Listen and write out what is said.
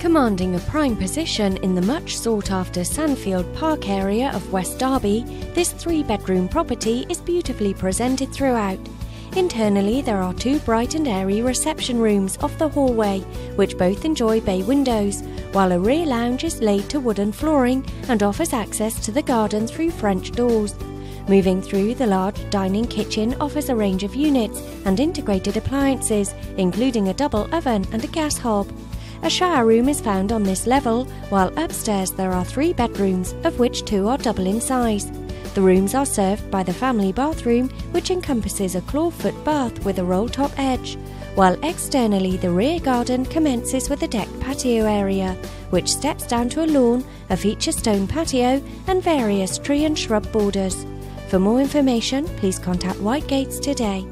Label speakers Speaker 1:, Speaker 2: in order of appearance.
Speaker 1: Commanding a prime position in the much sought after Sandfield Park area of West Derby, this three bedroom property is beautifully presented throughout. Internally, there are two bright and airy reception rooms off the hallway, which both enjoy bay windows, while a rear lounge is laid to wooden flooring and offers access to the garden through French doors. Moving through, the large dining kitchen offers a range of units and integrated appliances, including a double oven and a gas hob. A shower room is found on this level, while upstairs there are three bedrooms, of which two are double in size. The rooms are served by the family bathroom, which encompasses a clawfoot bath with a roll top edge, while externally the rear garden commences with a decked patio area, which steps down to a lawn, a feature stone patio, and various tree and shrub borders. For more information, please contact Whitegates today.